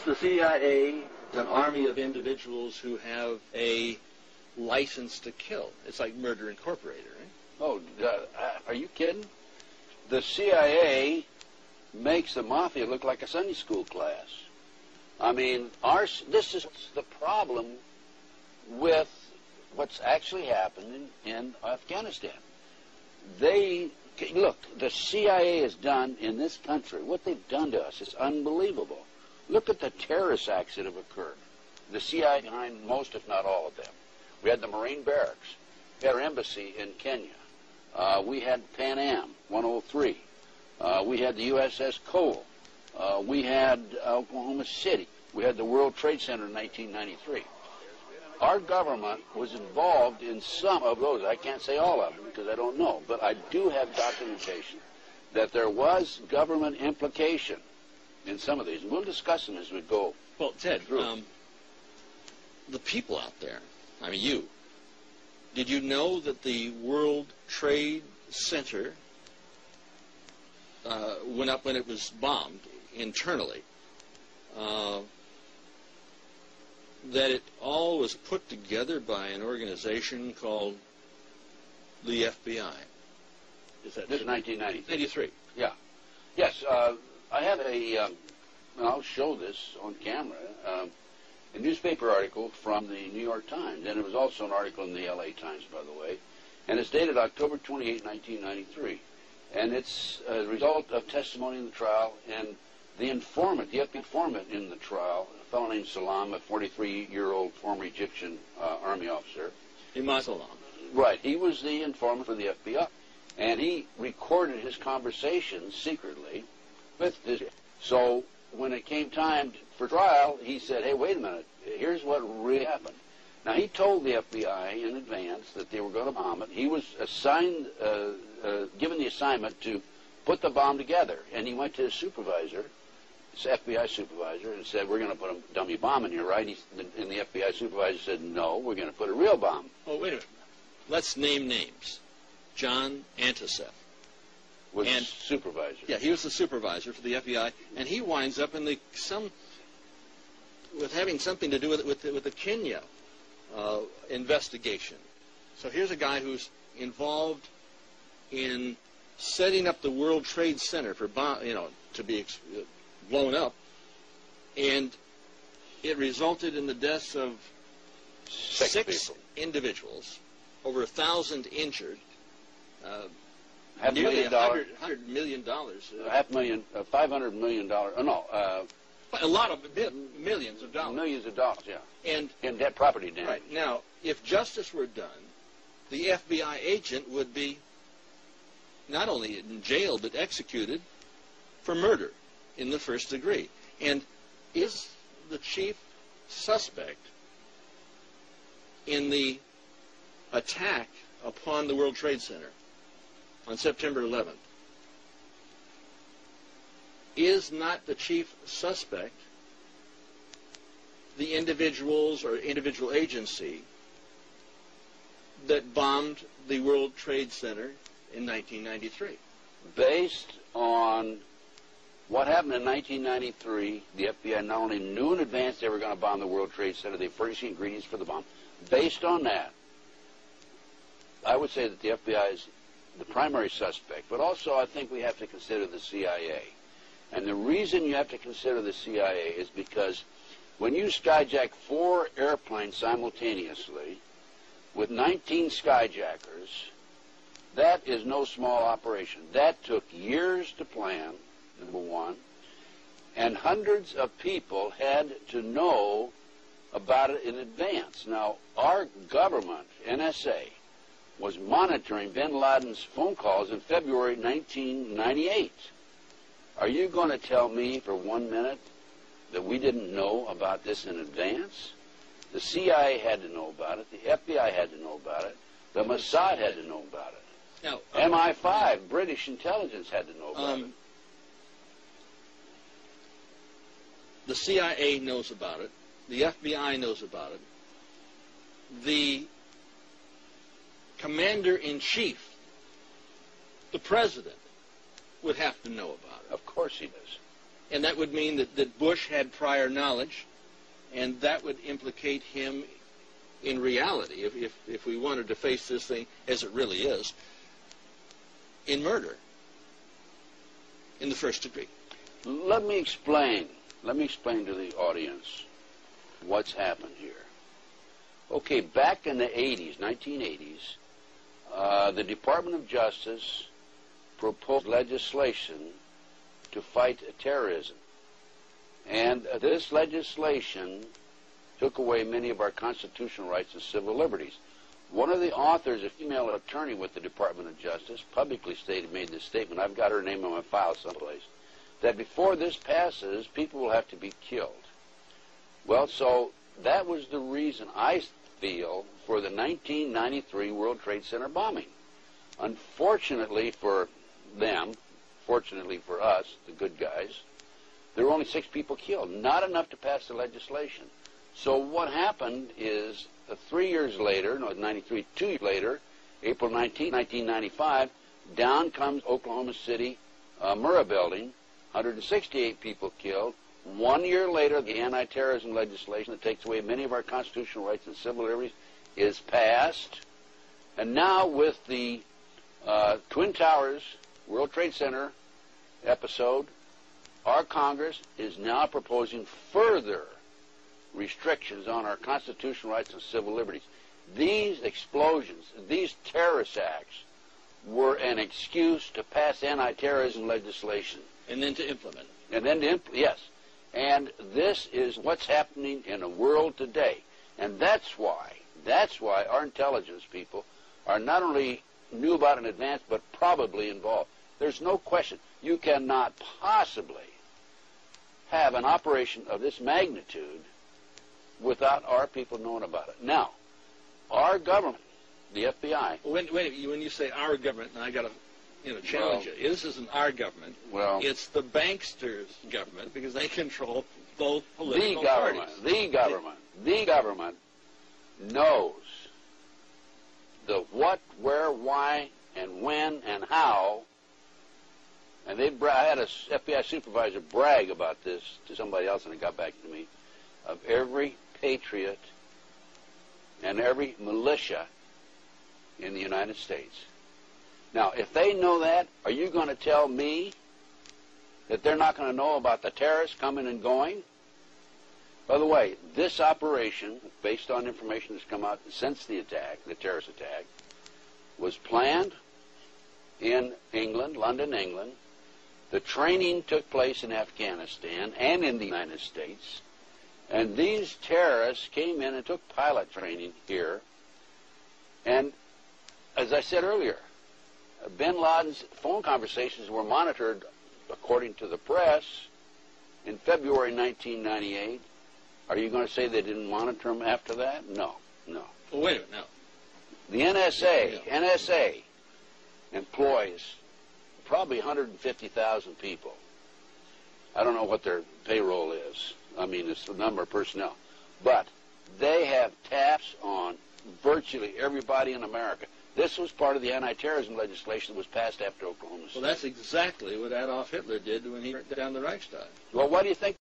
Is the CIA an army of individuals who have a license to kill? It's like Murder Incorporated, right? Oh, uh, are you kidding? The CIA makes the mafia look like a Sunday school class. I mean, our this is the problem with what's actually happened in, in Afghanistan. They look, the CIA has done in this country what they've done to us is unbelievable. Look at the terrorist acts that have occurred. The CIA behind most, if not all of them. We had the Marine barracks. Our embassy in Kenya. Uh, we had Pan Am 103. Uh, we had the USS Cole. Uh, we had Oklahoma City. We had the World Trade Center in 1993. Our government was involved in some of those. I can't say all of them because I don't know, but I do have documentation that there was government implication in some of these. And we'll discuss them as we go. Well, Ted, um, the people out there, I mean, you, did you know that the World Trade Center uh, went up when it was bombed internally? Uh, that it all was put together by an organization called the FBI. Is that this is 1993? 93. Yeah. Yes. Uh, I have a. Um, I'll show this on camera. Um, a newspaper article from the New York Times, and it was also an article in the L.A. Times, by the way, and it's dated October 28, 1993, and it's a result of testimony in the trial and the informant, the FBI informant in the trial, a fellow named Salem, a 43-year-old former Egyptian uh, army officer. Emad Salem. Right. He was the informant for the FBI, and he recorded his conversations secretly with this. So when it came time for trial, he said, hey, wait a minute, here's what really happened. Now, he told the FBI in advance that they were going to bomb it. He was assigned, uh, uh, given the assignment to put the bomb together, and he went to his supervisor, his FBI supervisor, and said, we're going to put a dummy bomb in here, right? He, and the FBI supervisor said, no, we're going to put a real bomb. Oh, wait a minute. Let's name names. John Anticev was and, supervisor. Yeah, he was the supervisor for the FBI, and he winds up in the some with having something to do with with the, with the Kenya uh, investigation. So here's a guy who's involved in setting up the World Trade Center for bomb, you know, to be uh, blown up, and it resulted in the deaths of six, six individuals, over a thousand injured. Uh, half nearly million dollars. Hundred million dollars. Uh, half million, uh, five hundred million dollars. Uh, no, uh, a lot of millions of dollars. Millions of dollars, yeah. And in debt property damage. Right now, if justice were done, the FBI agent would be not only in jail but executed for murder in the first degree. And is the chief suspect in the attack upon the World Trade Center on September 11th is not the chief suspect the individuals or individual agency that bombed the World Trade Center in 1993? Based on what happened in 1993, the FBI not only knew in advance they were going to bomb the World Trade Center, they furnished the ingredients for the bomb. Based on that, I would say that the FBI is the primary suspect, but also I think we have to consider the CIA. And the reason you have to consider the CIA is because when you skyjack four airplanes simultaneously with 19 skyjackers, that is no small operation. That took years to plan, number one, and hundreds of people had to know about it in advance. Now, our government, NSA, was monitoring bin Laden's phone calls in February 1998. Are you going to tell me for one minute that we didn't know about this in advance? The CIA had to know about it. The FBI had to know about it. The Mossad had to know about it. Now, um, MI5, British intelligence had to know about um, it. The CIA knows about it. The FBI knows about it. The commander in chief, the president, would have to know about it. Of course he does. And that would mean that, that Bush had prior knowledge, and that would implicate him in reality, if, if, if we wanted to face this thing as it really is, in murder in the first degree. Let me explain. Let me explain to the audience what's happened here. Okay, back in the 80s, 1980s, uh, the Department of Justice proposed legislation to fight terrorism. And uh, this legislation took away many of our constitutional rights and civil liberties. One of the authors, a female attorney with the Department of Justice, publicly stated, made this statement. I've got her name on my file someplace. That before this passes, people will have to be killed. Well, so that was the reason I feel for the 1993 World Trade Center bombing. Unfortunately for them, fortunately for us, the good guys, there were only six people killed, not enough to pass the legislation. So what happened is uh, three years later, no, 93, two years later, April 19, 1995, down comes Oklahoma City uh, Murrah building, 168 people killed. One year later, the anti-terrorism legislation that takes away many of our constitutional rights and civil liberties is passed. And now with the uh, Twin Towers World Trade Center episode, our Congress is now proposing further restrictions on our constitutional rights and civil liberties. These explosions, these terrorist acts, were an excuse to pass anti-terrorism legislation. And then to implement it. And then to impl- yes. And this is what's happening in the world today. And that's why, that's why our intelligence people are not only knew about in advance, but probably involved. There's no question. You cannot possibly have an operation of this magnitude without our people knowing about it. Now, our government, the FBI. When, when, when you say our government, and I got to you know, challenge Well- you, this isn't our government. Well, It's the banksters' government because they control both the political government, parties. the government, the government knows the what, where, why, and when, and how. And they, bra- I had a FBI supervisor brag about this to somebody else, and it got back to me, of every patriot and every militia in the United States. Now, if they know that, are you going to tell me that they're not going to know about the terrorists coming and going? By the way, this operation, based on information that's come out since the attack, the terrorist attack, was planned in England, London, England. The training took place in Afghanistan and in the United States. And these terrorists came in and took pilot training here. And as I said earlier, bin Laden's phone conversations were monitored, according to the press, in February 1998. Are you going to say they didn't monitor him after that? No, no. Well, wait a minute now. The NSA, NSA employs probably 150,000 people. I don't know what their payroll is. I mean, it's the number of personnel. But they have taps on virtually everybody in America. This was part of the anti-terrorism legislation that was passed after Oklahoma City. Well, that's exactly what Adolf Hitler did when he burnt down the Reichstag. Well, why do you think